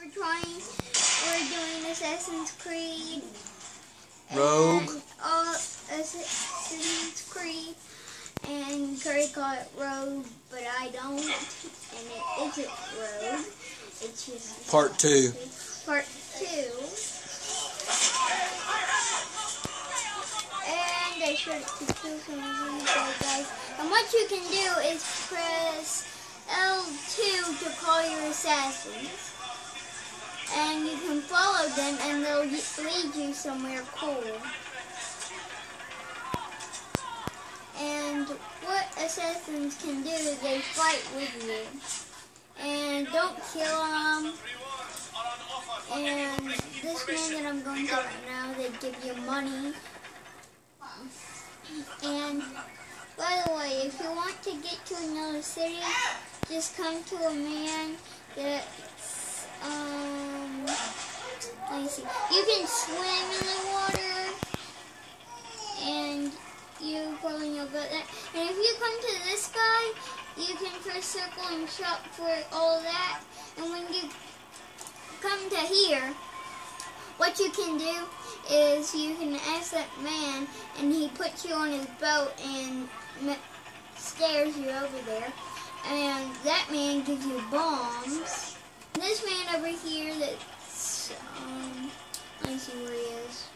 we're trying, we're doing Assassin's Creed. Rogue. All uh, Assassin's Creed. And Currie called it Rogue, but I don't. And it isn't Rogue. It's just Part two. Part two. And I showed it to two guys. And what you can do is press L2 to call your assassins. And you can follow them and they'll lead you somewhere cool. And what assassins can do is they fight with you. And don't kill them. And this man that I'm going to right now, they give you money. And by the way, if you want to get to another city, just come to a man that's, um, let me see. You can swim in the water, and you probably know about that. And if you come to this guy, you can press circle and shop for all that. And when you come to here, what you can do is you can ask that man, and he puts you on his boat and scares you over there. And that man gives you bombs. This man over here that's, um, let me see where he is.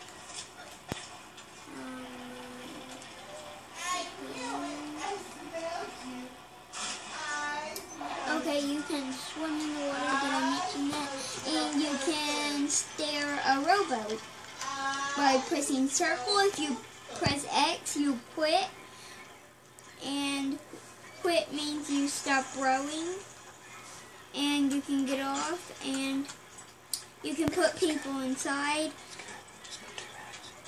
Um, okay, you can swim in the water, did I mention that? And you can steer a rowboat by pressing circle. If you press X, you quit. And quit means you stop rowing. And you can get off and you can put people inside.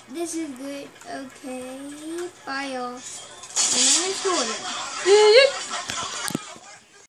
This is good. Okay. Bye, name is Jordan.